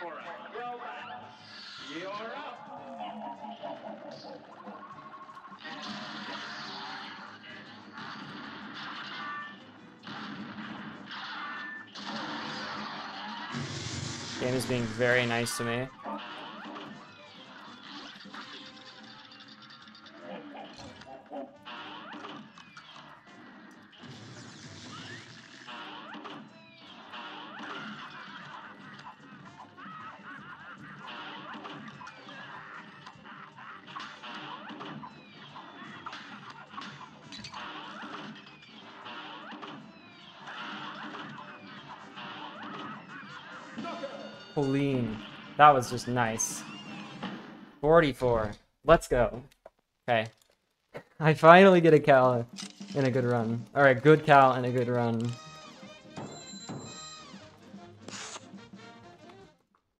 for a throwback. You're up. Game is being very nice to me. Pauline. That was just nice. 44. Let's go. Okay. I finally get a Kahl in a good run. Alright, good Kahl and a good run.